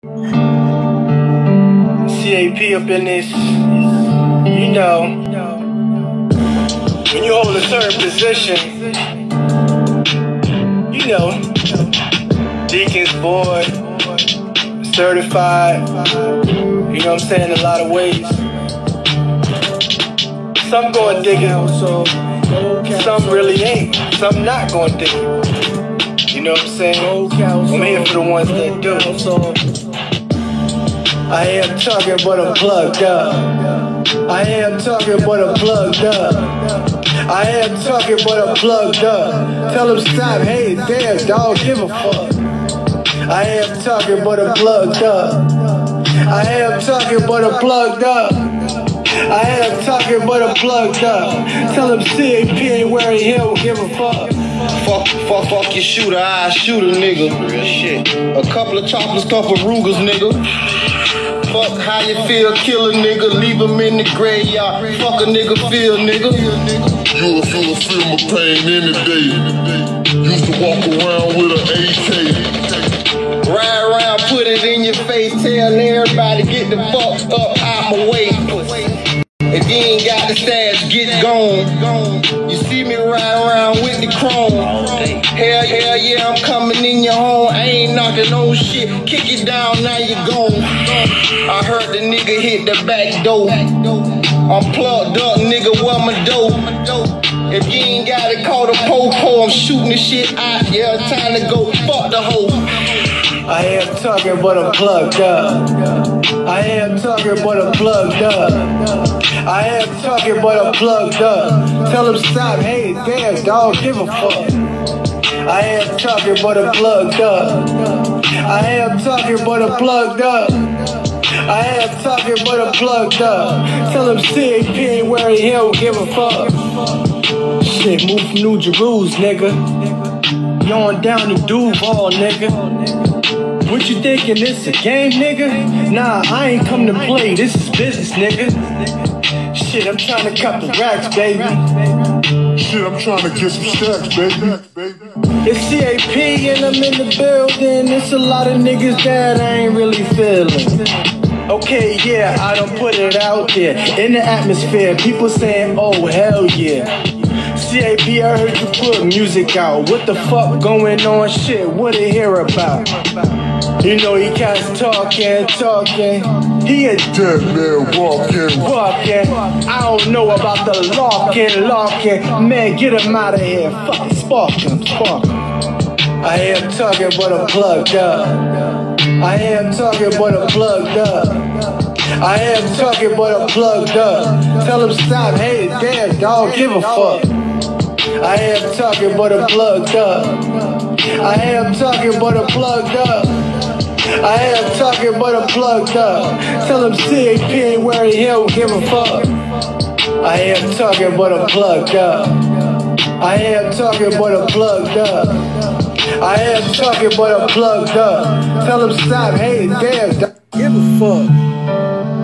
CAP up in this, you know, when you hold a certain position, you know, Deacon's boy, certified, you know what I'm saying, a lot of ways. Some going digging, some really ain't, some not going digging. You know what I'm saying? I'm here for the ones that do. I am talking, but I'm plugged up. I am talking, but I'm plugged up. I am talking, but I'm plugged up. Tell them stop. Hey, damn, dog, give a fuck. I am talking, but I'm plugged up. I am talking, but I'm plugged up. I am talking, but I'm plugged up. Tell them CAP ain't wearing hell, give a fuck. Fuck, fuck, fuck your shooter, I shoot a nigga. Real shit. A couple of choppers, couple Rugers, nigga. Fuck how you feel, kill a nigga, leave him in the graveyard. Fuck a nigga, feel nigga. You'll feel, feel my pain any day. Used to walk around with an AK. Ride around, put it in your face, tell everybody get the fuck up out my way. If you ain't got the stash, get gone. You see me ride around with the chrome. Hell, hell yeah, I'm coming in your home. Ain't knocking no shit. Kick it down, now you gone. I heard the nigga hit the back door. I'm plugged up, nigga, where my dope? If you ain't got it, call the po-po. I'm shooting the shit out. Yeah, time to go. Fuck the hoe. I am talking, but I'm plugged up. I am talking, but I'm plugged up. I am talking, but I'm plugged up. Tell them stop. Hey, damn, dog, give a fuck. I am talking, but I'm plugged up. I am talking, but I'm plugged up. I am talking, but I'm plugged up. Tell them CAP ain't wearing hell, give a fuck. Shit, move from New Jerusalem, nigga. You on down to Duval, nigga. What you thinking, this a game, nigga? Nah, I ain't come to play, this is business, nigga. Shit, I'm trying to cut the racks, baby. Shit, I'm trying to get some stacks, baby. It's CAP and I'm in the building. It's a lot of niggas that I ain't really feeling. Okay, yeah, I don't put it out there in the atmosphere. People saying, oh, hell yeah. CAP, I heard you put music out. What the fuck going on? Shit, what it hear about? You know, he keeps talking, talking. He a Dead man walking. walking. I don't know about the locking, locking. Man, get him out of here. Fucking spark him, spark him. I am talking, but I'm plugged up. I am talking, but I'm plugged up. I am talking, but I'm plugged up. Tell him stop. Hey, damn, dog, give a fuck. I am talking, but I'm plugged up. I am talking, but I'm plugged up. I am talking, but I'm plugged up. Tell them CAP ain't wearing hell, give a fuck. I am talking, but I'm plugged up. I am talking, but I'm plugged up. I am talking, but I'm plugged up. Tell them stop. Hey, damn, give a fuck.